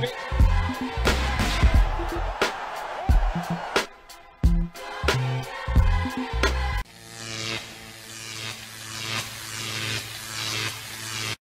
Savage.